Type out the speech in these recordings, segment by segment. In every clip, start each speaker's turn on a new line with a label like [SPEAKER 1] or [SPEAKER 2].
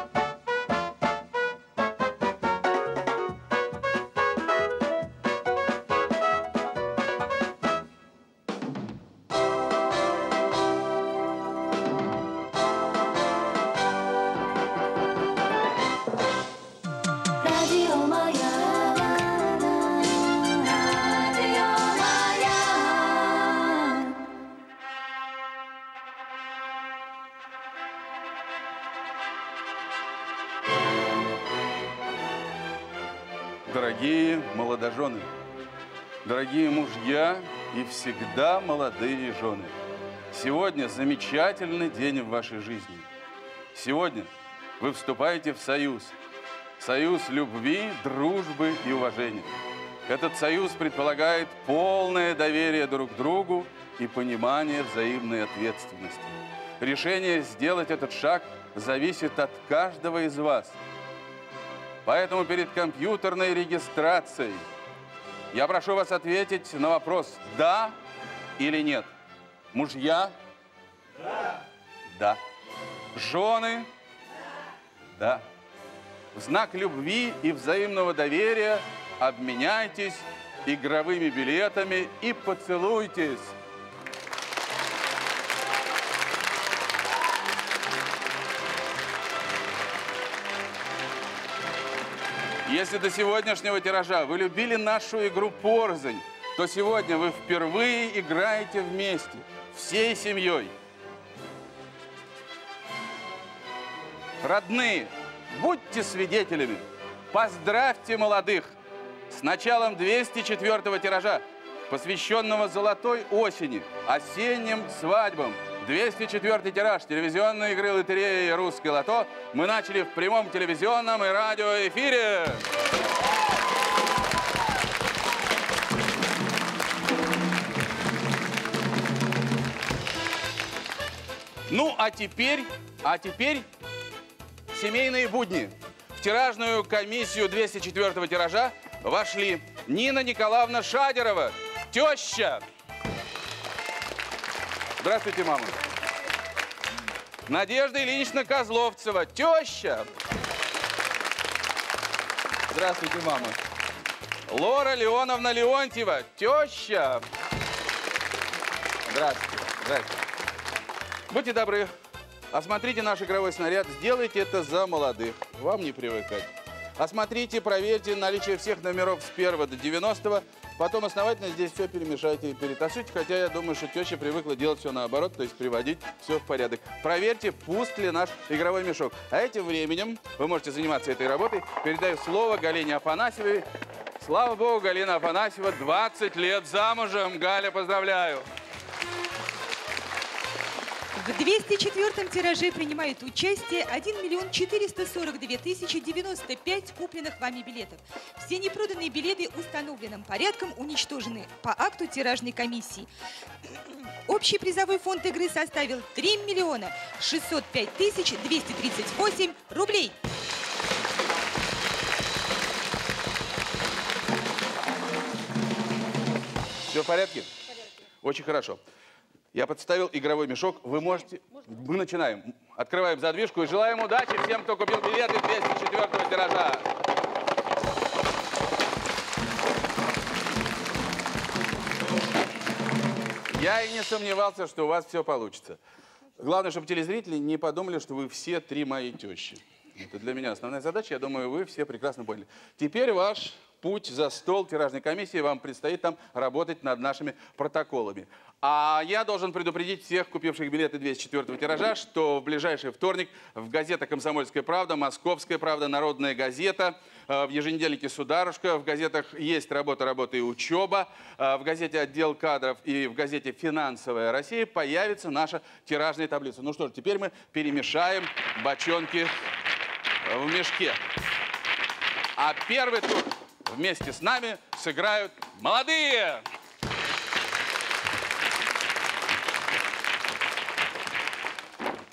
[SPEAKER 1] you молодожены, дорогие мужья и всегда молодые жены, сегодня замечательный день в вашей жизни. Сегодня вы вступаете в союз. Союз любви, дружбы и уважения. Этот союз предполагает полное доверие друг другу и понимание взаимной ответственности. Решение сделать этот шаг зависит от каждого из вас – Поэтому перед компьютерной регистрацией я прошу вас ответить на вопрос «да» или «нет». Мужья? Да. Да. Жены? Да. В знак любви и взаимного доверия обменяйтесь игровыми билетами и поцелуйтесь. Если до сегодняшнего тиража вы любили нашу игру «Порзань», то сегодня вы впервые играете вместе, всей семьей. Родные, будьте свидетелями, поздравьте молодых с началом 204-го тиража, посвященного золотой осени, осенним свадьбам. 204 тираж телевизионной игры лотереи «Русское лото» мы начали в прямом телевизионном и радиоэфире. Ну, а теперь, а теперь семейные будни. В тиражную комиссию 204 тиража вошли Нина Николаевна Шадерова, теща. Здравствуйте, мама. Надежда Ильинична Козловцева, теща. Здравствуйте, мама. Лора Леоновна Леонтьева, теща. Здравствуйте, здравствуйте. Будьте добры, осмотрите наш игровой снаряд, сделайте это за молодых, вам не привыкать. Осмотрите, проверьте наличие всех номеров с 1 до 90, потом основательно здесь все перемешайте и перетасуйте, хотя я думаю, что теща привыкла делать все наоборот, то есть приводить все в порядок. Проверьте, пуст ли наш игровой мешок. А этим временем вы можете заниматься этой работой. Передаю слово Галине Афанасьевой. Слава Богу, Галина Афанасьева 20 лет замужем. Галя, поздравляю.
[SPEAKER 2] В 204-м тираже принимают участие 1 миллион 442 тысячи 95 купленных вами билетов. Все непроданные билеты установленным порядком уничтожены по акту тиражной комиссии. Общий призовой фонд игры составил 3 миллиона 605 тысяч 238 рублей.
[SPEAKER 1] Все в порядке? Очень хорошо. Я подставил игровой мешок. Вы можете... Мы начинаем. Открываем задвижку и желаем удачи всем, кто купил билеты 204 тиража. Я и не сомневался, что у вас все получится. Главное, чтобы телезрители не подумали, что вы все три мои тещи. Это для меня основная задача. Я думаю, вы все прекрасно поняли. Теперь ваш путь за стол тиражной комиссии. Вам предстоит там работать над нашими протоколами. А я должен предупредить всех, купивших билеты 204 тиража, что в ближайший вторник в газетах «Комсомольская правда», «Московская правда», «Народная газета», э, в еженедельнике «Сударушка», в газетах «Есть работа, работа и учеба», э, в газете «Отдел кадров» и в газете «Финансовая Россия» появится наша тиражная таблица. Ну что ж, теперь мы перемешаем бочонки в мешке. А первый тур вместе с нами сыграют молодые.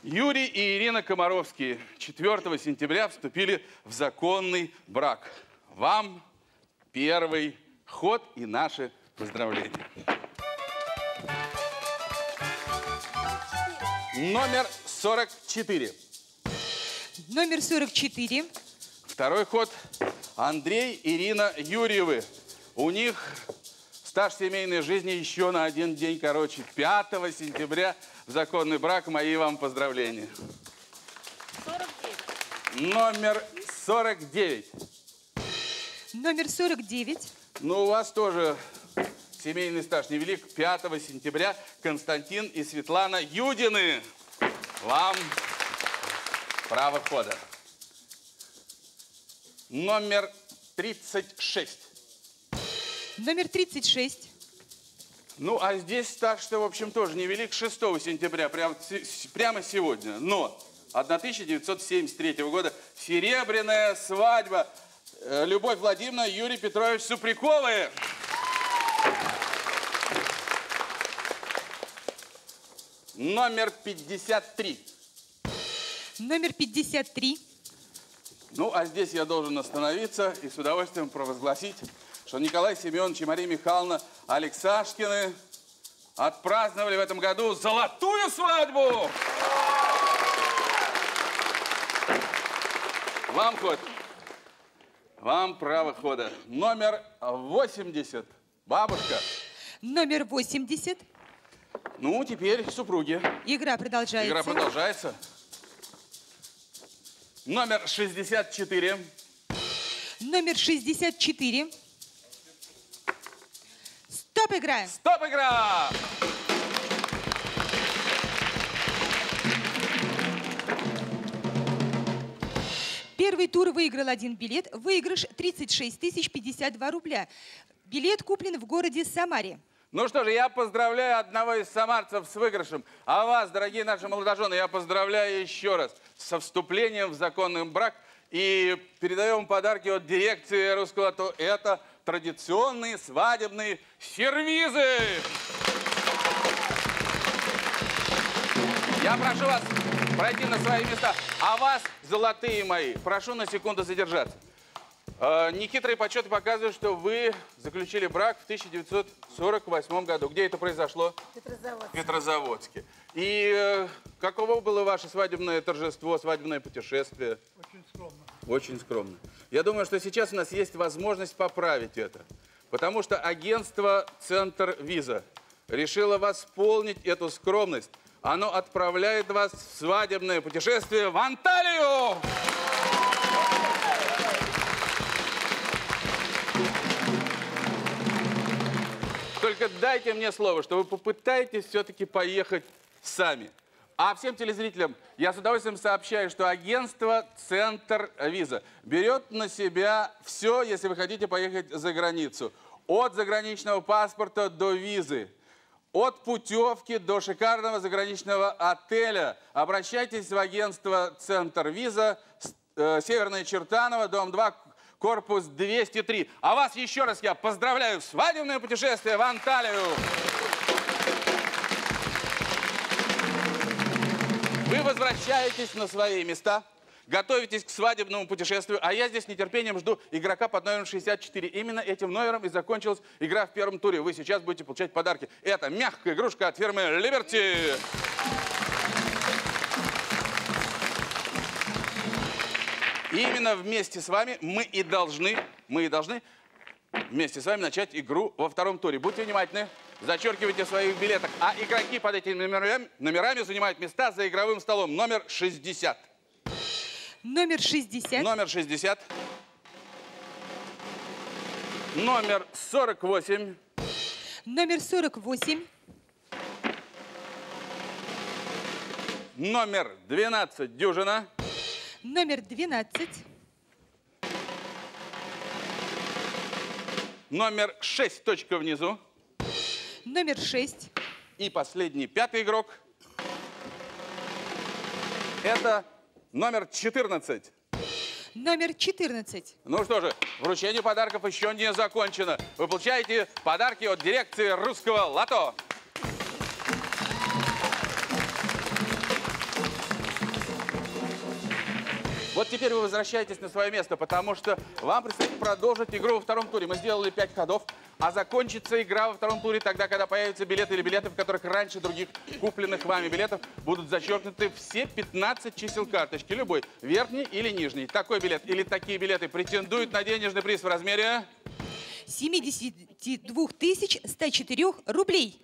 [SPEAKER 1] Юрий и Ирина Комаровские 4 сентября вступили в законный брак. Вам первый ход и наши поздравления. Номер 44.
[SPEAKER 2] Номер 44.
[SPEAKER 1] Второй ход. Андрей, Ирина Юрьевы. У них стаж семейной жизни еще на один день короче. 5 сентября в законный брак. Мои вам поздравления. 49. Номер 49.
[SPEAKER 2] Номер 49.
[SPEAKER 1] Ну, у вас тоже семейный стаж невелик. 5 сентября Константин и Светлана Юдины. Вам право хода. Номер 36.
[SPEAKER 2] Номер 36.
[SPEAKER 1] Ну, а здесь стаж-то, в общем, тоже невелик. 6 сентября, прям, прямо сегодня. Но 1973 года серебряная свадьба. Э, Любовь Владимировна, Юрий Петрович Суприковы. Номер 53.
[SPEAKER 2] Номер 53.
[SPEAKER 1] Ну, а здесь я должен остановиться и с удовольствием провозгласить, что Николай Семенович и Мария Михайловна Алексашкины отпраздновали в этом году золотую свадьбу. Вам ход. Вам право хода. Номер 80. Бабушка.
[SPEAKER 2] Номер 80.
[SPEAKER 1] Ну, теперь супруги.
[SPEAKER 2] Игра продолжается.
[SPEAKER 1] Игра продолжается. Номер 64.
[SPEAKER 2] Номер 64. Стоп, игра.
[SPEAKER 1] Стоп, игра!
[SPEAKER 2] Первый тур выиграл один билет. Выигрыш 36 тысяч 52 рубля. Билет куплен в городе Самаре.
[SPEAKER 1] Ну что же, я поздравляю одного из самарцев с выигрышем. А вас, дорогие наши молодожены, я поздравляю еще раз со вступлением в законный брак. И передаем подарки от дирекции русского АТО. Это традиционные свадебные сервизы. Я прошу вас пройти на свои места. А вас, золотые мои, прошу на секунду задержаться. Э, Нехитрые подсчеты показывают, что вы заключили брак в 1948 году. Где это произошло? В Петрозаводске. И э, каково было ваше свадебное торжество, свадебное путешествие? Очень скромно. Очень скромно. Я думаю, что сейчас у нас есть возможность поправить это. Потому что агентство «Центр Виза» решило восполнить эту скромность. Оно отправляет вас в свадебное путешествие в Анталию! Только дайте мне слово, что вы попытаетесь все-таки поехать сами. А всем телезрителям я с удовольствием сообщаю, что агентство «Центр Виза» берет на себя все, если вы хотите поехать за границу. От заграничного паспорта до визы. От путевки до шикарного заграничного отеля. Обращайтесь в агентство «Центр Виза», э, Северная Чертанова, дом 2, корпус 203. А вас еще раз я поздравляю. Свадебное путешествие в Анталию. Вы возвращаетесь на свои места, готовитесь к свадебному путешествию, а я здесь с нетерпением жду игрока под номером 64. Именно этим номером и закончилась игра в первом туре. Вы сейчас будете получать подарки. Это мягкая игрушка от фирмы Liberty. И именно вместе с вами мы и должны, мы и должны вместе с вами начать игру во втором туре. Будьте внимательны, зачеркивайте в своих билетах. А игроки под этими номерами, номерами занимают места за игровым столом. Номер 60.
[SPEAKER 2] Номер 60.
[SPEAKER 1] Номер 60. Номер 48.
[SPEAKER 2] Номер 48.
[SPEAKER 1] Номер 12. Дюжина.
[SPEAKER 2] Номер 12.
[SPEAKER 1] Номер 6. Точка внизу.
[SPEAKER 2] Номер 6.
[SPEAKER 1] И последний, пятый игрок. Это номер 14.
[SPEAKER 2] Номер 14.
[SPEAKER 1] Ну что же, вручение подарков еще не закончено. Вы получаете подарки от дирекции русского лото. Вот теперь вы возвращаетесь на свое место, потому что вам предстоит продолжить игру во втором туре. Мы сделали пять ходов, а закончится игра во втором туре тогда, когда появятся билеты или билеты, в которых раньше других купленных вами билетов будут зачеркнуты все 15 чисел карточки, любой, верхний или нижний. Такой билет или такие билеты претендуют на денежный приз в размере...
[SPEAKER 2] 72 104 рублей.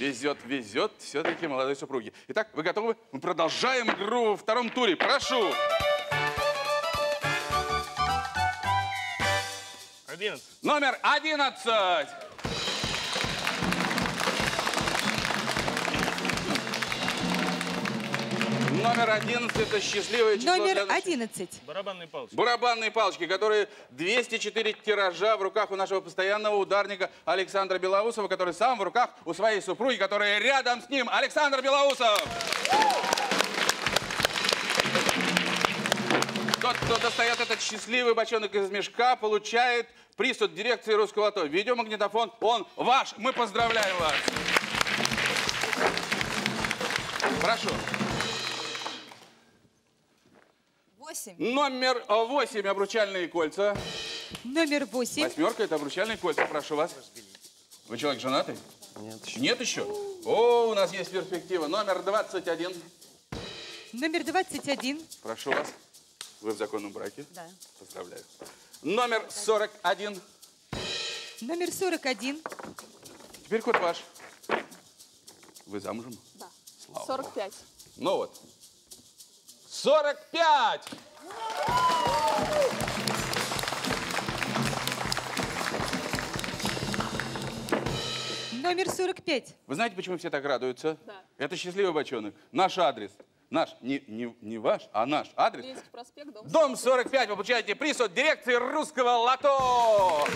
[SPEAKER 1] Везет, везет все-таки молодой супруги. Итак, вы готовы? Мы продолжаем игру во втором туре. Прошу.
[SPEAKER 3] Одиннадцать.
[SPEAKER 1] Номер 11. Номер 11 это счастливое число
[SPEAKER 2] Номер
[SPEAKER 1] для нас.
[SPEAKER 2] 11.
[SPEAKER 3] Барабанные палочки.
[SPEAKER 1] Барабанные палочки, которые 204 тиража в руках у нашего постоянного ударника Александра Белоусова, который сам в руках у своей супруги, которая рядом с ним. Александр Белоусов! Тот, кто достает этот счастливый бочонок из мешка, получает приз от дирекции русского лото. Видеомагнитофон, он ваш. Мы поздравляем вас. Прошу.
[SPEAKER 4] Восемь.
[SPEAKER 1] Номер 8 обручальные кольца.
[SPEAKER 2] Номер 8.
[SPEAKER 1] Восьмерка это обручальные кольца. Прошу вас. Вы человек женатый? Нет. Нет еще? О, у нас есть перспектива. Номер 21.
[SPEAKER 2] Номер 21.
[SPEAKER 1] Прошу вас. Вы в законном браке?
[SPEAKER 4] Да.
[SPEAKER 1] Поздравляю. Номер 41.
[SPEAKER 2] Номер 41.
[SPEAKER 1] Теперь ход ваш. Вы замужем?
[SPEAKER 4] Да.
[SPEAKER 1] Слава
[SPEAKER 4] 45.
[SPEAKER 1] Ну вот. 45!
[SPEAKER 2] Номер 45.
[SPEAKER 1] Вы знаете, почему все так радуются?
[SPEAKER 4] Да.
[SPEAKER 1] Это счастливый бочонок. Наш адрес. Наш, не, не, не ваш, а наш адрес.
[SPEAKER 4] Ленинский проспект, дом.
[SPEAKER 1] Дом 45. Вы получаете приз от дирекции русского лото.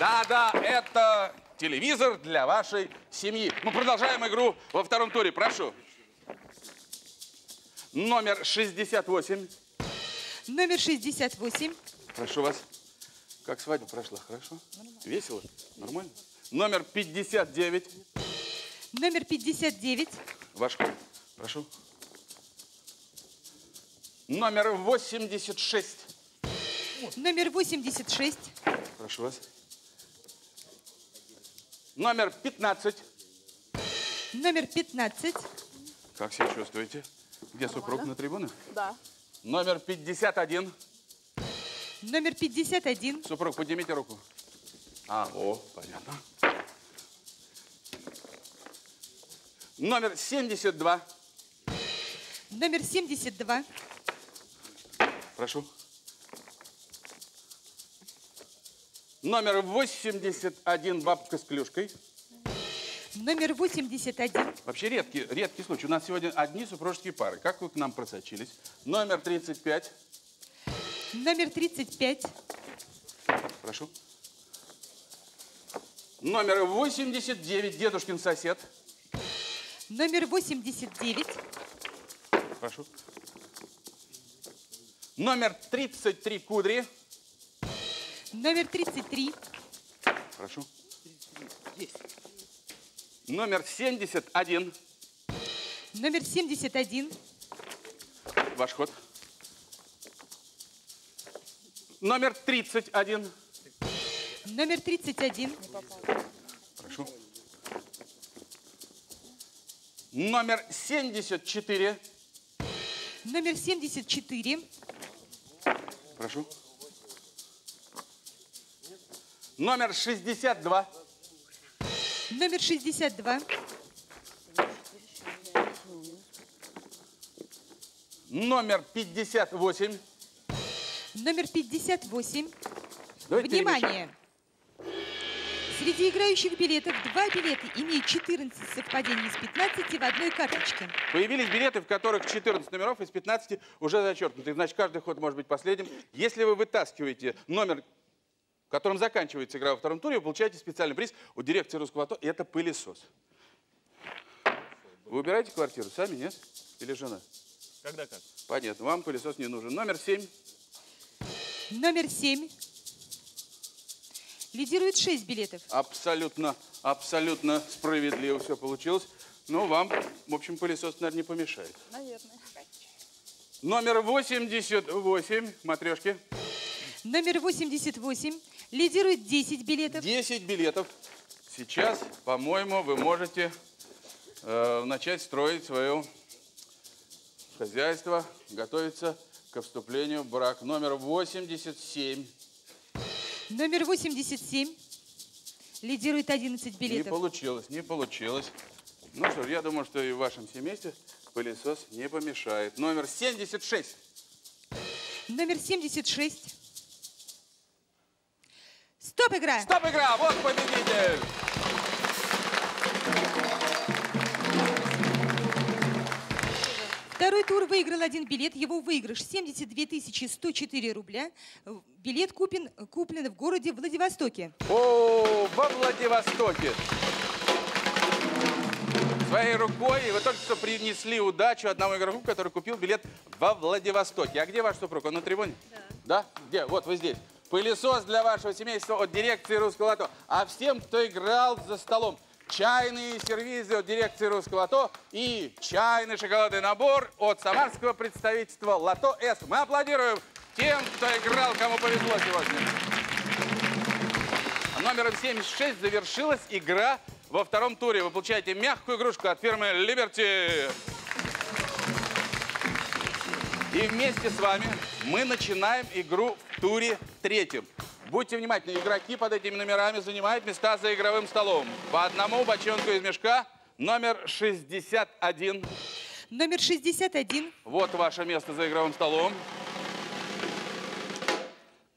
[SPEAKER 1] Да-да, это телевизор для вашей семьи. Мы продолжаем игру во втором туре. Прошу. Номер 68.
[SPEAKER 2] Номер 68.
[SPEAKER 1] Прошу вас. Как свадьба прошла? Хорошо? Весело? Нормально? Номер 59.
[SPEAKER 2] Номер 59.
[SPEAKER 1] Ваш ход. Прошу. Номер 86.
[SPEAKER 2] Номер 86.
[SPEAKER 1] Прошу вас. Номер 15.
[SPEAKER 2] Номер 15.
[SPEAKER 1] Как себя чувствуете? Где супруг на трибунах?
[SPEAKER 4] Да.
[SPEAKER 1] Номер 51.
[SPEAKER 2] Номер 51.
[SPEAKER 1] Супруг, поднимите руку. А, о, понятно. Номер 72.
[SPEAKER 2] Номер 72.
[SPEAKER 1] Прошу. Номер 81. Бабка с клюшкой.
[SPEAKER 2] Номер 81.
[SPEAKER 1] Вообще редкий, редкий случай. У нас сегодня одни супружеские пары. Как вы к нам просочились? Номер 35.
[SPEAKER 2] Номер 35.
[SPEAKER 1] Прошу. Номер 89. Дедушкин сосед.
[SPEAKER 2] Номер 89.
[SPEAKER 1] Прошу. Номер 33. Кудри.
[SPEAKER 2] Номер 33.
[SPEAKER 1] Прошу. Номер 71.
[SPEAKER 2] Номер 71.
[SPEAKER 1] Ваш ход. Номер 31.
[SPEAKER 2] Номер 31.
[SPEAKER 1] Прошу. Номер 74.
[SPEAKER 2] Номер 74.
[SPEAKER 1] Прошу. Номер 62.
[SPEAKER 2] Номер 62.
[SPEAKER 1] Номер 58.
[SPEAKER 2] Номер 58.
[SPEAKER 1] Давайте
[SPEAKER 2] Внимание! Среди играющих билетов два билета имеют 14 совпадений из 15 в одной карточке.
[SPEAKER 1] Появились билеты, в которых 14 номеров из 15 уже зачеркнуты. Значит, каждый ход может быть последним. Если вы вытаскиваете номер, которым заканчивается игра во втором туре, вы получаете специальный приз у дирекции русского лото. И это пылесос. Вы убираете квартиру сами, нет? Или жена?
[SPEAKER 3] Когда как?
[SPEAKER 1] Понятно, вам пылесос не нужен. Номер 7.
[SPEAKER 2] Номер 7. лидирует 6 билетов.
[SPEAKER 1] Абсолютно, абсолютно справедливо все получилось. Но вам, в общем, пылесос, наверное, не помешает.
[SPEAKER 4] Наверное.
[SPEAKER 1] Номер 88, матрешки.
[SPEAKER 2] Номер 88 лидирует 10 билетов.
[SPEAKER 1] 10 билетов. Сейчас, по-моему, вы можете э, начать строить свое хозяйство, готовиться ко вступлению в брак. Номер 87.
[SPEAKER 2] Номер 87 лидирует 11
[SPEAKER 1] Не
[SPEAKER 2] билетов.
[SPEAKER 1] получилось, не получилось. Ну что ж, я думаю, что и в вашем семействе пылесос не помешает. Номер 76.
[SPEAKER 2] Номер 76. Стоп, игра!
[SPEAKER 1] Стоп, игра! Вот победитель!
[SPEAKER 2] Второй тур выиграл один билет. Его выигрыш 72 104 рубля. Билет купен, куплен в городе Владивостоке.
[SPEAKER 1] О, во Владивостоке. Своей рукой вы только что принесли удачу одному игроку, который купил билет во Владивостоке. А где ваш супруг? Он на трибуне? Да. Да? Где? Вот вы здесь. Пылесос для вашего семейства от дирекции Русского лото. А всем, кто играл за столом, чайные сервизы от дирекции Русского лото и чайный шоколадный набор от самарского представительства Лото С. Мы аплодируем тем, кто играл, кому повезло сегодня. Номером 76 завершилась игра во втором туре. Вы получаете мягкую игрушку от фирмы Liberty. И вместе с вами мы начинаем игру в туре третьем. Будьте внимательны, игроки под этими номерами занимают места за игровым столом. По одному бочонку из мешка. Номер 61.
[SPEAKER 2] Номер 61.
[SPEAKER 1] Вот ваше место за игровым столом.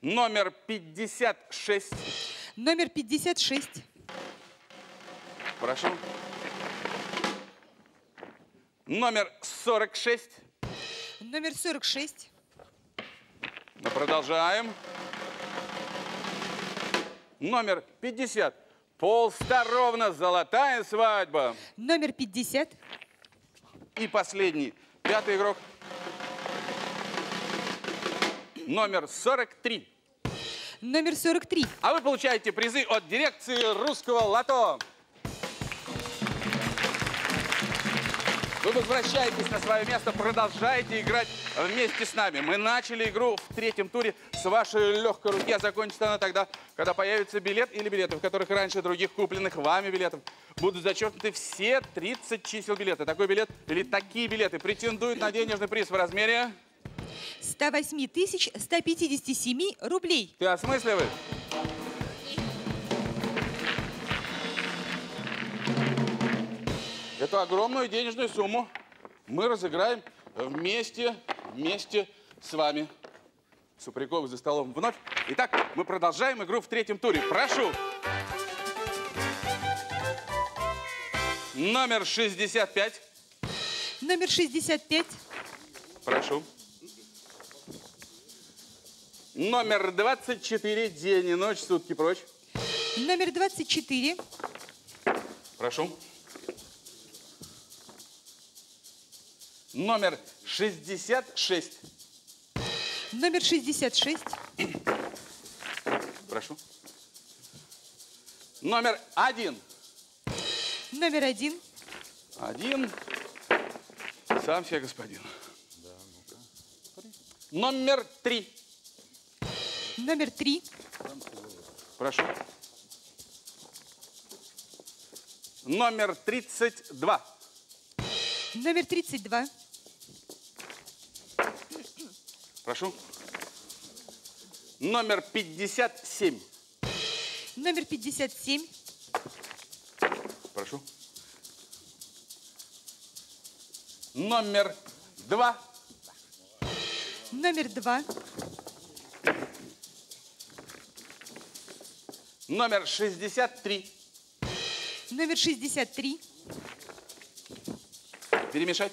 [SPEAKER 1] Номер 56.
[SPEAKER 2] Номер 56.
[SPEAKER 1] Прошу. Номер 46.
[SPEAKER 2] Номер 46.
[SPEAKER 1] Мы продолжаем. Номер 50. Полста ровно, золотая свадьба.
[SPEAKER 2] Номер 50.
[SPEAKER 1] И последний, пятый игрок. Номер 43.
[SPEAKER 2] Номер 43.
[SPEAKER 1] А вы получаете призы от дирекции русского лото. Вы возвращаетесь на свое место, продолжаете играть вместе с нами. Мы начали игру в третьем туре с вашей легкой руки, а закончится она тогда, когда появится билет или билеты, в которых раньше других купленных вами билетов будут зачеркнуты все 30 чисел билета. Такой билет или такие билеты претендуют на денежный приз в размере...
[SPEAKER 2] 108 тысяч 157 рублей.
[SPEAKER 1] Ты осмысливаешь? Эту огромную денежную сумму мы разыграем вместе, вместе с вами. Супряковы за столом вновь. Итак, мы продолжаем игру в третьем туре. Прошу. Номер 65.
[SPEAKER 2] Номер 65.
[SPEAKER 1] Прошу. Номер 24. День и ночь, сутки прочь.
[SPEAKER 2] Номер 24.
[SPEAKER 1] Прошу. Номер 66.
[SPEAKER 2] Номер 66.
[SPEAKER 1] Прошу. Номер один.
[SPEAKER 2] Номер 1.
[SPEAKER 1] Один. Сам себе господин. Номер три.
[SPEAKER 2] Номер 3.
[SPEAKER 1] Прошу. Номер 32.
[SPEAKER 2] Номер 32.
[SPEAKER 1] Прошу. Номер 57.
[SPEAKER 2] Номер 57.
[SPEAKER 1] Прошу. Номер 2.
[SPEAKER 2] Номер 2.
[SPEAKER 1] Номер 63.
[SPEAKER 2] Номер 63.
[SPEAKER 1] Перемешать?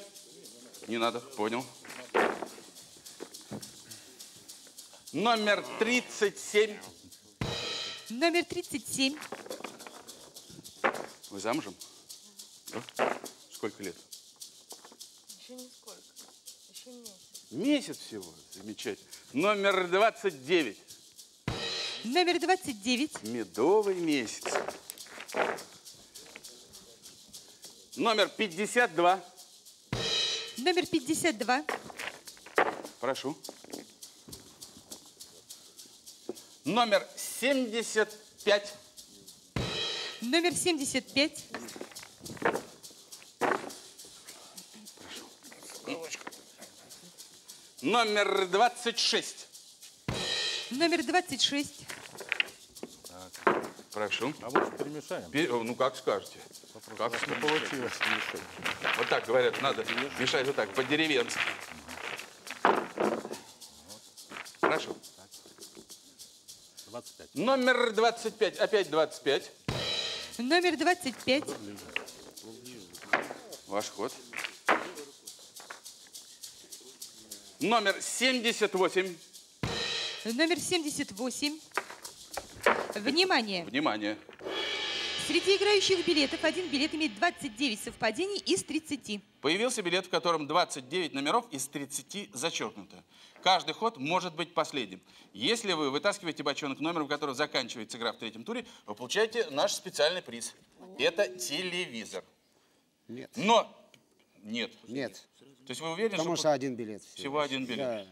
[SPEAKER 1] Не надо, понял. Номер 37.
[SPEAKER 2] Номер 37.
[SPEAKER 1] Вы замужем? Да? Сколько лет?
[SPEAKER 4] Еще нисколько. Еще месяц.
[SPEAKER 1] Месяц всего. Замечательно. Номер 29.
[SPEAKER 2] Номер 29.
[SPEAKER 1] Медовый месяц. Номер 52.
[SPEAKER 2] Номер 52.
[SPEAKER 1] Прошу. Номер 75.
[SPEAKER 2] Номер 75.
[SPEAKER 1] Номер 26.
[SPEAKER 2] Номер 26.
[SPEAKER 1] Прошу.
[SPEAKER 5] А может перемешаем?
[SPEAKER 1] Пе- о, Ну, как скажете. Как что получилось? Вот так говорят, надо мешать вот так, по-деревенски. Хорошо.
[SPEAKER 5] 25.
[SPEAKER 1] Номер 25. Опять 25.
[SPEAKER 2] Номер 25.
[SPEAKER 1] Ваш ход. Номер 78.
[SPEAKER 2] Номер 78. Внимание!
[SPEAKER 1] Внимание.
[SPEAKER 2] Среди играющих билетов один билет имеет 29 совпадений из 30.
[SPEAKER 1] Появился билет, в котором 29 номеров из 30 зачеркнуто. Каждый ход может быть последним. Если вы вытаскиваете бочонок номером, который заканчивается игра в третьем туре, вы получаете наш специальный приз. Это телевизор.
[SPEAKER 6] Нет.
[SPEAKER 1] Но... Нет.
[SPEAKER 6] Нет.
[SPEAKER 1] То есть вы уверены,
[SPEAKER 6] Потому
[SPEAKER 1] что...
[SPEAKER 6] что один билет. всего.
[SPEAKER 1] Всего один билет.
[SPEAKER 6] Да.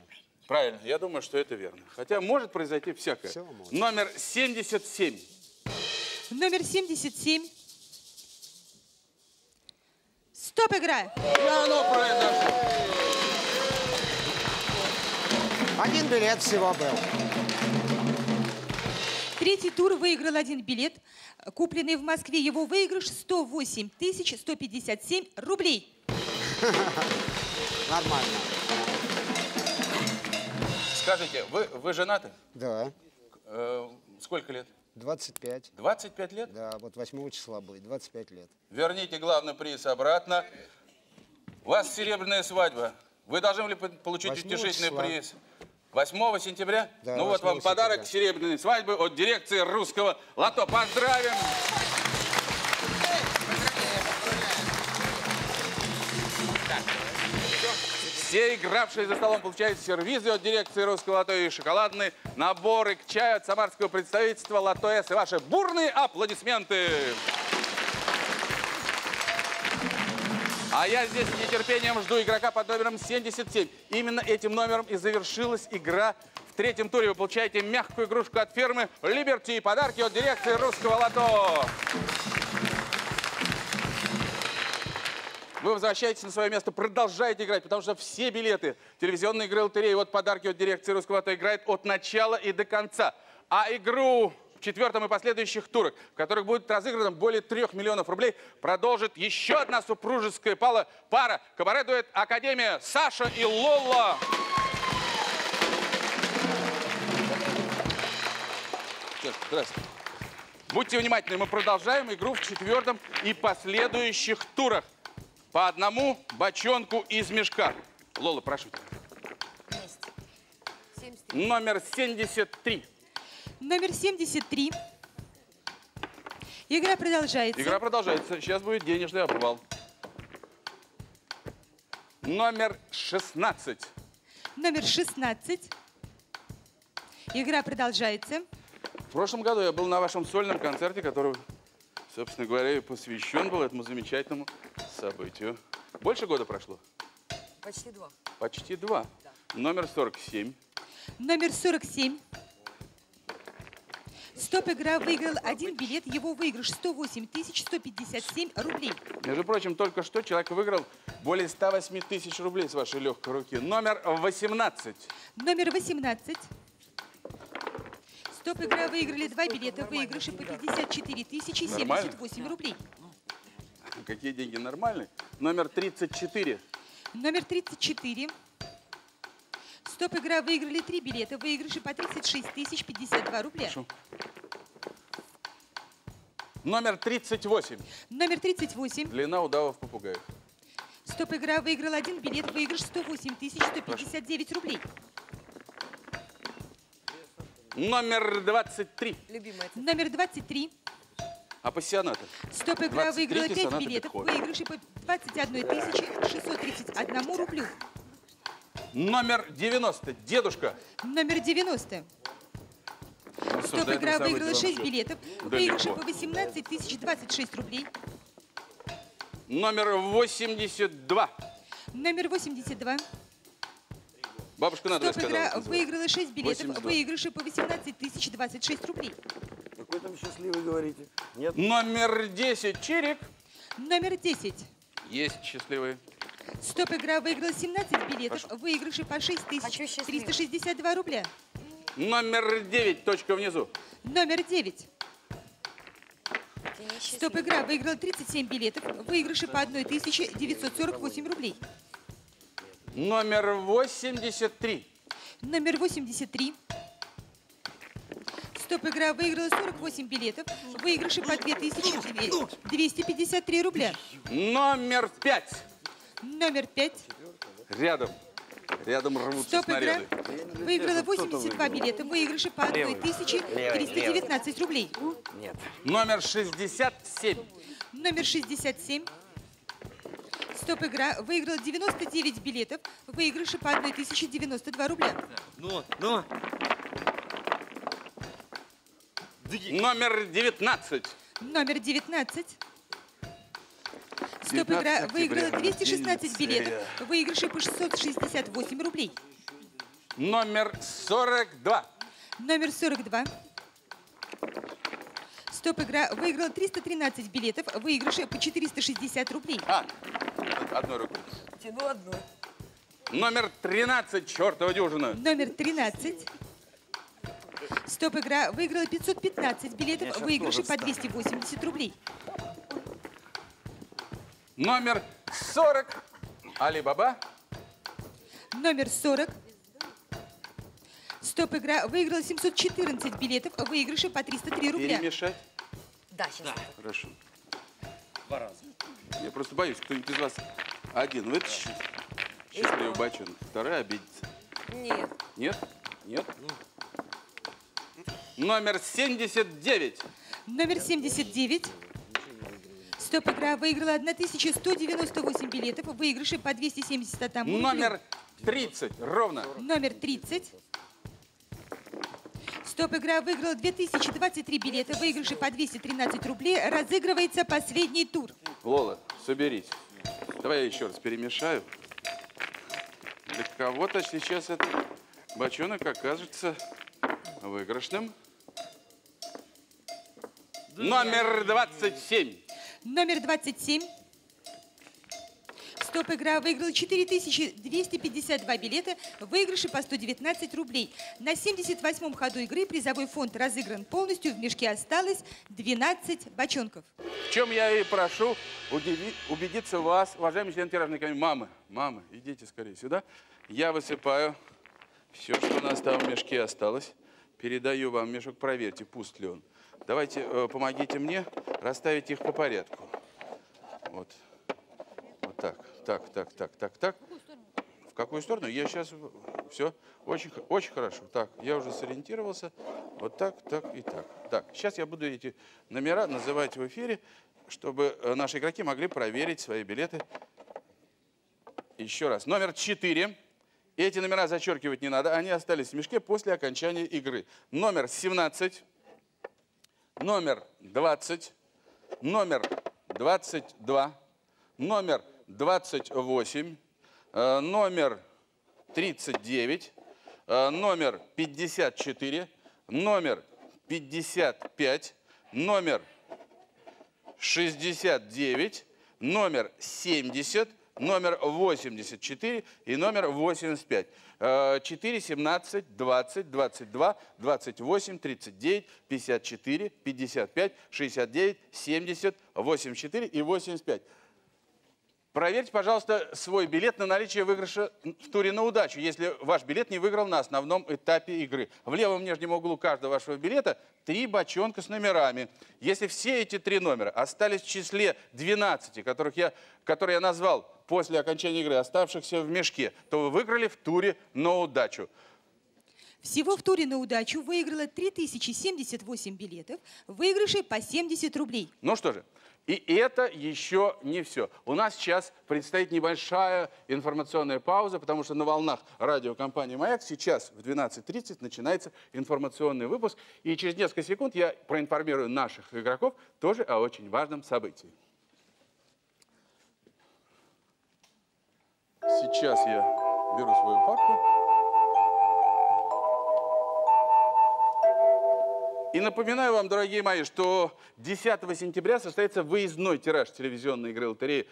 [SPEAKER 1] Правильно, я думаю, что это верно. Хотя может произойти всякое.
[SPEAKER 6] Всё может.
[SPEAKER 1] Номер 77.
[SPEAKER 2] Номер 77. Стоп, игра!
[SPEAKER 1] И оно произошло.
[SPEAKER 6] Один билет всего был.
[SPEAKER 2] Третий тур выиграл один билет. Купленный в Москве его выигрыш 108 157 рублей.
[SPEAKER 6] Нормально.
[SPEAKER 1] Скажите, вы, вы женаты?
[SPEAKER 6] Да.
[SPEAKER 1] Э, сколько лет?
[SPEAKER 6] 25.
[SPEAKER 1] 25 лет?
[SPEAKER 6] Да, вот 8 числа будет. 25 лет.
[SPEAKER 1] Верните главный приз обратно. У вас серебряная свадьба. Вы должны были по- получить утешительный
[SPEAKER 6] числа.
[SPEAKER 1] приз. 8 сентября?
[SPEAKER 6] Да,
[SPEAKER 1] ну вот
[SPEAKER 6] 8
[SPEAKER 1] вам подарок
[SPEAKER 6] сентября.
[SPEAKER 1] серебряной свадьбы от дирекции русского лото. Поздравим! Все игравшие за столом получают сервизы от дирекции русского лото и шоколадные наборы к чаю от самарского представительства Лото С. И ваши бурные аплодисменты! А я здесь с нетерпением жду игрока под номером 77. Именно этим номером и завершилась игра в третьем туре. Вы получаете мягкую игрушку от фирмы Liberty и подарки от дирекции русского лото. Вы возвращаетесь на свое место, продолжаете играть, потому что все билеты телевизионной игры лотереи, вот подарки от дирекции русского лото играют от начала и до конца. А игру в четвертом и последующих турах, в которых будет разыграно более трех миллионов рублей, продолжит еще одна супружеская пала, пара. Кабаре дуэт Академия Саша и Лола. Здравствуйте. Будьте внимательны, мы продолжаем игру в четвертом и последующих турах. По одному бочонку из мешка. Лола, прошу тебя. Номер 73.
[SPEAKER 2] Номер 73. Игра продолжается.
[SPEAKER 1] Игра продолжается. Сейчас будет денежный обвал. Номер 16.
[SPEAKER 2] Номер 16. Игра продолжается.
[SPEAKER 1] В прошлом году я был на вашем сольном концерте, который, собственно говоря, и посвящен был этому замечательному событию. Больше года прошло?
[SPEAKER 4] Почти два.
[SPEAKER 1] Почти два. Номер 47.
[SPEAKER 2] Номер 47. Стоп игра выиграл один билет. Его выигрыш 108 157 рублей.
[SPEAKER 1] Между прочим, только что человек выиграл более 108 тысяч рублей с вашей легкой руки. Номер 18.
[SPEAKER 2] Номер 18. Стоп игра выиграли два билета. Выигрыши по 54 тысячи
[SPEAKER 1] Нормально.
[SPEAKER 2] 78 рублей.
[SPEAKER 1] Какие деньги нормальные? Номер 34.
[SPEAKER 2] Номер 34. Стоп игра выиграли три билета. Выигрыши по 36 тысяч 52 рубля.
[SPEAKER 1] Прошу. Номер 38.
[SPEAKER 2] Номер 38.
[SPEAKER 1] Длина удавов попугаев.
[SPEAKER 2] Стоп игра выиграл один билет. Выигрыш 108 тысяч 159 рублей.
[SPEAKER 1] Номер 23.
[SPEAKER 4] Любимая.
[SPEAKER 2] Номер 23.
[SPEAKER 1] Апассионата.
[SPEAKER 2] Стоп игра
[SPEAKER 1] 23-й
[SPEAKER 2] выиграла 5
[SPEAKER 1] соната
[SPEAKER 2] билетов. Выигрыши по 21 тысяче 631 рублю.
[SPEAKER 1] Номер 90. Дедушка.
[SPEAKER 2] Номер 90.
[SPEAKER 1] обсуждать
[SPEAKER 2] игра выиграла
[SPEAKER 1] событии
[SPEAKER 2] 6
[SPEAKER 1] вам
[SPEAKER 2] билетов. Выигрыши по 18 тысяч 26 рублей.
[SPEAKER 1] Номер 82.
[SPEAKER 2] Номер 82.
[SPEAKER 1] Бабушка надо
[SPEAKER 2] Стоп игра выиграла 6 билетов.
[SPEAKER 1] 82.
[SPEAKER 2] Выигрыши по 18 тысяч 26 рублей.
[SPEAKER 5] Какой там счастливый говорите? Нет?
[SPEAKER 1] Номер 10. Чирик.
[SPEAKER 2] Номер 10.
[SPEAKER 1] Есть счастливые.
[SPEAKER 2] Стоп игра выиграла 17 билетов.
[SPEAKER 1] Прошу.
[SPEAKER 2] Выигрыши по 6
[SPEAKER 4] Хочу
[SPEAKER 2] тысяч
[SPEAKER 4] счастливых.
[SPEAKER 2] 362 рубля.
[SPEAKER 1] Номер 9. Точка внизу.
[SPEAKER 2] Номер 9.
[SPEAKER 4] Ты не
[SPEAKER 2] Стоп
[SPEAKER 4] счастливый.
[SPEAKER 2] игра выиграла 37 билетов. Выигрыши по 1948 рублей.
[SPEAKER 1] Номер 83.
[SPEAKER 2] Номер 83. Стоп игра выиграла 48 билетов. Выигрыши по 2253 рубля.
[SPEAKER 1] Номер 5.
[SPEAKER 2] Номер 5.
[SPEAKER 1] Рядом. Рядом рвутся
[SPEAKER 2] Стоп игра
[SPEAKER 1] снаряды.
[SPEAKER 2] выиграла 82 билета. Выигрыши по
[SPEAKER 5] Левый.
[SPEAKER 2] 1319 рублей.
[SPEAKER 5] Нет.
[SPEAKER 1] Номер 67.
[SPEAKER 2] Номер 67. Стоп игра выиграла 99 билетов. Выигрыши по 1092 рубля.
[SPEAKER 5] Ну, ну.
[SPEAKER 1] Номер 19.
[SPEAKER 2] Номер 19. Стоп
[SPEAKER 1] 19
[SPEAKER 2] игра выиграла 216
[SPEAKER 1] День
[SPEAKER 2] билетов. Выигрыши по 668 рублей.
[SPEAKER 1] Номер 42.
[SPEAKER 2] Номер 42. Стоп игра выиграла 313 билетов. Выигрыши по 460 рублей.
[SPEAKER 1] А, одной рукой.
[SPEAKER 4] Тяну одну.
[SPEAKER 1] Номер 13. Чертова дюжина.
[SPEAKER 2] Номер 13. Стоп игра выиграла 515 билетов. Выигрыши по 280 рублей.
[SPEAKER 1] Номер 40. Али-Баба.
[SPEAKER 2] Номер 40. Стоп игра выиграла 714 билетов. Выигрыши по 303 рубля.
[SPEAKER 1] Перемешать.
[SPEAKER 4] Да, сейчас.
[SPEAKER 1] Хорошо. Я просто боюсь, кто-нибудь из вас один вытащит счастливый бочонок, второй обидится.
[SPEAKER 4] Нет.
[SPEAKER 1] Нет? Нет? Номер 79.
[SPEAKER 2] Номер 79. Стоп игра выиграла 1198 билетов. Выигрыши по 271 рублю.
[SPEAKER 1] Номер 30. Ровно.
[SPEAKER 2] Номер 30. Стоп игра выиграла 2023 билета. Выигрыши по 213 рублей. Разыгрывается последний тур.
[SPEAKER 1] Лола, соберись. Давай я еще раз перемешаю. Для кого-то сейчас этот бочонок окажется выигрышным. Номер 27.
[SPEAKER 2] Номер 27. Стоп игра выиграла 4252 билета. Выигрыши по 119 рублей. На 78-м ходу игры призовой фонд разыгран полностью. В мешке осталось 12 бочонков.
[SPEAKER 1] В чем я и прошу удиви- убедиться вас, уважаемые члены тиражной комиссии. Мамы, мамы, идите скорее сюда. Я высыпаю все, что у нас там в мешке осталось. Передаю вам мешок, проверьте, пуст ли он. Давайте, э, помогите мне расставить их по порядку. Вот. Вот так, так, так, так, так, так. В какую сторону? Я сейчас... Все, очень, очень хорошо. Так, я уже сориентировался. Вот так, так и так. Так, сейчас я буду эти номера называть в эфире, чтобы э, наши игроки могли проверить свои билеты. Еще раз. Номер 4. Эти номера зачеркивать не надо. Они остались в мешке после окончания игры. Номер 17. Номер 20. Номер 22. Номер 28. э, Номер 39. э, Номер 54. Номер 55. Номер 69, номер 70, номер 84 и номер 85. Э, 4, 17, 20, 22, 28, 39, 54, 55, 69, 70, 84 и 85. Проверьте, пожалуйста, свой билет на наличие выигрыша в туре на удачу, если ваш билет не выиграл на основном этапе игры. В левом нижнем углу каждого вашего билета три бочонка с номерами. Если все эти три номера остались в числе 12, которых я, которые я назвал после окончания игры, оставшихся в мешке, то вы выиграли в туре на удачу.
[SPEAKER 2] Всего в туре на удачу выиграла 3078 билетов, выигрыши по 70 рублей.
[SPEAKER 1] Ну что же, и это еще не все. У нас сейчас предстоит небольшая информационная пауза, потому что на волнах радиокомпании «Маяк» сейчас в 12.30 начинается информационный выпуск. И через несколько секунд я проинформирую наших игроков тоже о очень важном событии. Сейчас я беру свою папку. И напоминаю вам, дорогие мои, что 10 сентября состоится выездной тираж телевизионной игры лотереи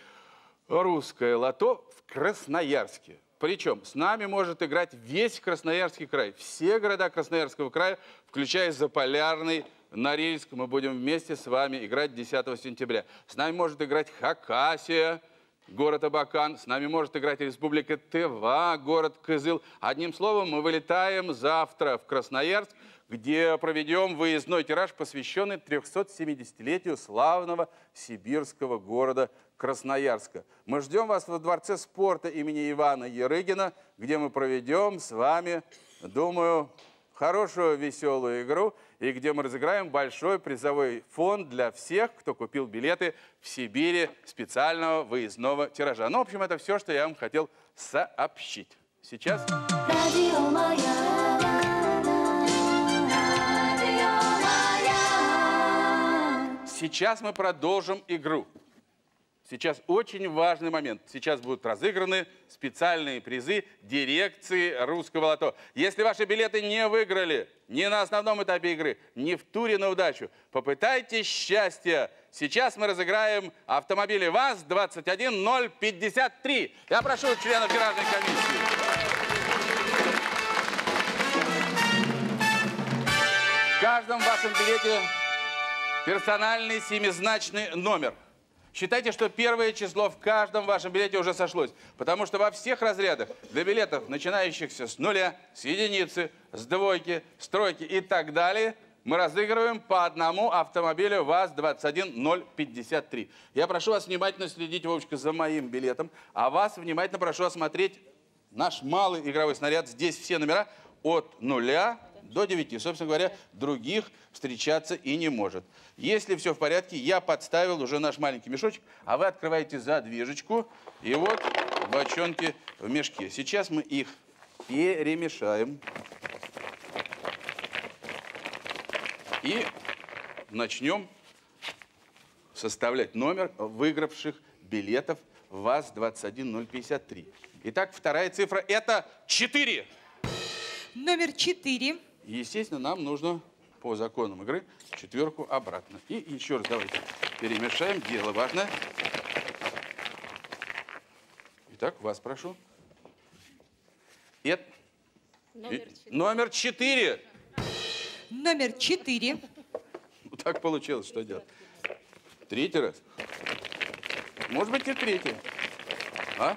[SPEAKER 1] «Русское лото» в Красноярске. Причем с нами может играть весь Красноярский край. Все города Красноярского края, включая Заполярный, Норильск. Мы будем вместе с вами играть 10 сентября. С нами может играть Хакасия, город Абакан. С нами может играть Республика Тыва, город Кызыл. Одним словом, мы вылетаем завтра в Красноярск, где проведем выездной тираж, посвященный 370-летию славного сибирского города Красноярска. Мы ждем вас во Дворце спорта имени Ивана Ерыгина, где мы проведем с вами, думаю, хорошую веселую игру и где мы разыграем большой призовой фонд для всех, кто купил билеты в Сибири специального выездного тиража. Ну, в общем, это все, что я вам хотел сообщить. Сейчас...
[SPEAKER 7] 라디
[SPEAKER 1] Сейчас мы продолжим игру. Сейчас очень важный момент. Сейчас будут разыграны специальные призы дирекции русского лото. Если ваши билеты не выиграли ни на основном этапе игры, ни в туре на удачу, попытайтесь счастья. Сейчас мы разыграем автомобили ВАЗ-21053. Я прошу членов тиражной комиссии. В каждом вашем билете персональный семизначный номер. Считайте, что первое число в каждом вашем билете уже сошлось, потому что во всех разрядах для билетов, начинающихся с нуля, с единицы, с двойки, с тройки и так далее, мы разыгрываем по одному автомобилю ВАЗ-21053. Я прошу вас внимательно следить, Вовочка, за моим билетом, а вас внимательно прошу осмотреть наш малый игровой снаряд. Здесь все номера от нуля до 9. Собственно говоря, других встречаться и не может. Если все в порядке, я подставил уже наш маленький мешочек, а вы открываете задвижечку, и вот бочонки в мешке. Сейчас мы их перемешаем. И начнем составлять номер выигравших билетов ВАЗ-21053. Итак, вторая цифра – это 4.
[SPEAKER 2] Номер 4.
[SPEAKER 1] Естественно, нам нужно по законам игры четверку обратно. И еще раз давайте перемешаем. Дело важное. Итак, вас прошу. Это... Номер четыре.
[SPEAKER 2] Номер 4.
[SPEAKER 1] Ну, так получилось, что делать? Третий раз? Может быть, и третий. А?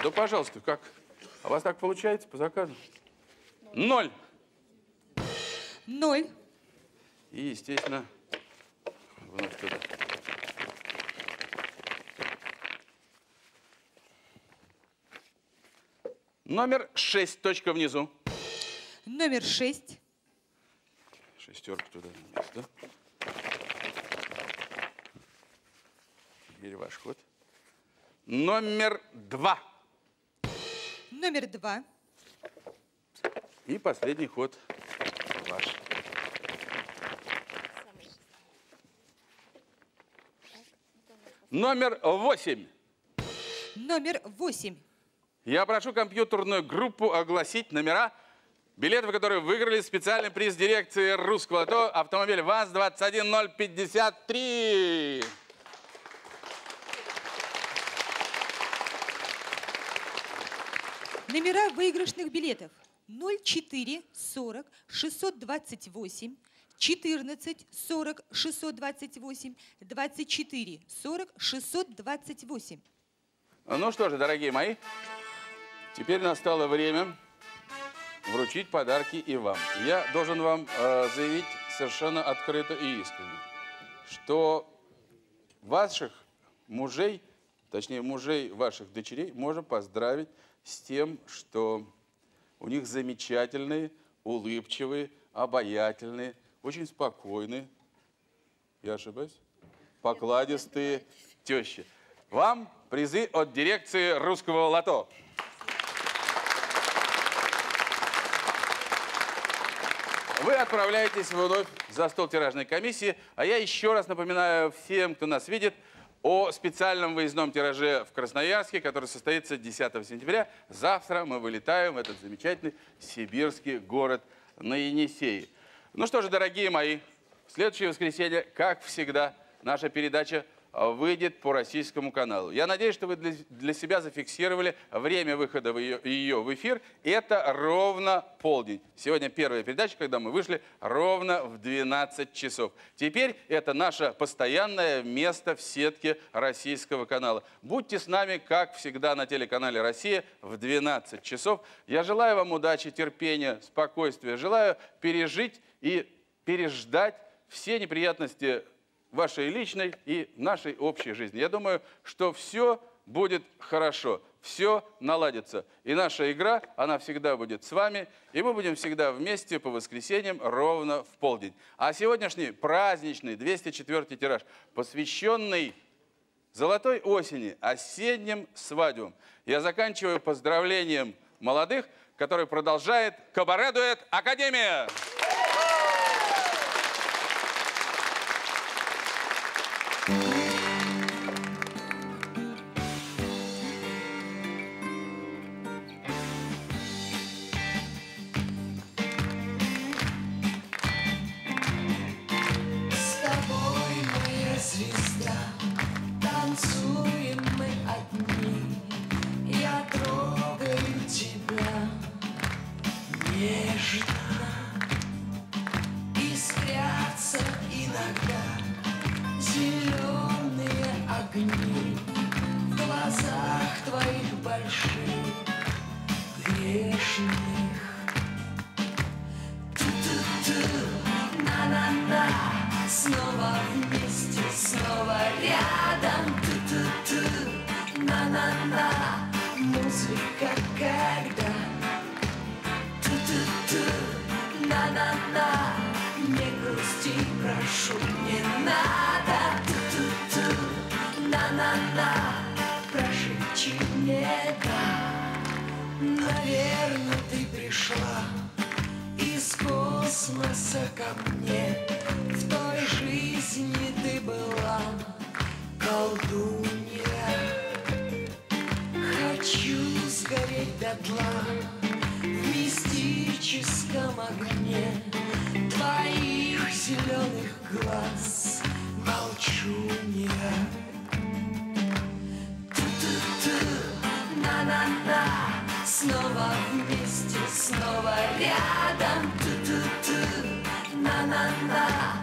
[SPEAKER 1] Да, пожалуйста, как? А у вас так получается по заказу? Ноль.
[SPEAKER 2] 0.
[SPEAKER 1] И, естественно, вновь туда. Номер 6, точка внизу.
[SPEAKER 2] Номер 6.
[SPEAKER 1] Шестерка туда место. Теперь ваш ход. Номер 2.
[SPEAKER 2] Номер 2.
[SPEAKER 1] И последний ход ваш. Номер 8.
[SPEAKER 2] Номер 8.
[SPEAKER 1] Я прошу компьютерную группу огласить номера билетов, которые выиграли специальный приз дирекции русского лото автомобиль ВАЗ-21053.
[SPEAKER 2] Номера выигрышных билетов 04 40 628 14 40 628 24 40 628.
[SPEAKER 1] Ну что же, дорогие мои, теперь настало время вручить подарки и вам. Я должен вам э, заявить совершенно открыто и искренне, что ваших мужей, точнее мужей ваших дочерей, можно поздравить с тем, что у них замечательные, улыбчивые, обаятельные, очень спокойные. Я ошибаюсь? Покладистые тещи. Вам призы от дирекции русского лото. Вы отправляетесь вновь за стол тиражной комиссии, а я еще раз напоминаю всем, кто нас видит, о специальном выездном тираже в Красноярске, который состоится 10 сентября. Завтра мы вылетаем в этот замечательный сибирский город на Енисее. Ну что же, дорогие мои, в следующее воскресенье, как всегда, наша передача выйдет по российскому каналу. Я надеюсь, что вы для, себя зафиксировали время выхода ее в эфир. Это ровно полдень. Сегодня первая передача, когда мы вышли ровно в 12 часов. Теперь это наше постоянное место в сетке российского канала. Будьте с нами, как всегда, на телеканале «Россия» в 12 часов. Я желаю вам удачи, терпения, спокойствия. Желаю пережить и переждать все неприятности вашей личной и нашей общей жизни. Я думаю, что все будет хорошо, все наладится. И наша игра, она всегда будет с вами, и мы будем всегда вместе по воскресеньям ровно в полдень. А сегодняшний праздничный 204 тираж, посвященный золотой осени, осенним свадьбам. Я заканчиваю поздравлением молодых, который продолжает кабаре-дуэт «Академия».
[SPEAKER 7] На-на-на, снова вместе, снова рядом. Ту-ту-ту, на-на-на,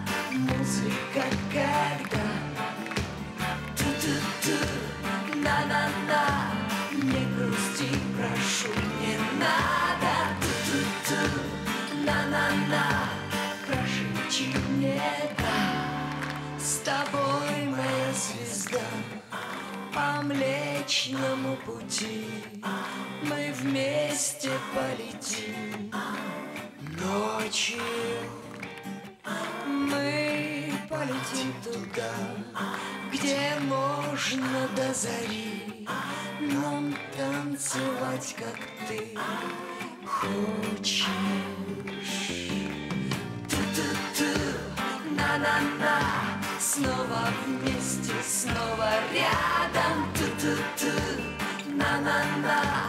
[SPEAKER 7] Млечному пути мы вместе полетим ночью. Мы полетим туда, где можно до зари нам танцевать, как ты хочешь. Ту-ту-ту, на-на-на, снова вместе, снова рядом. Ту-ту-ту, на-на-на,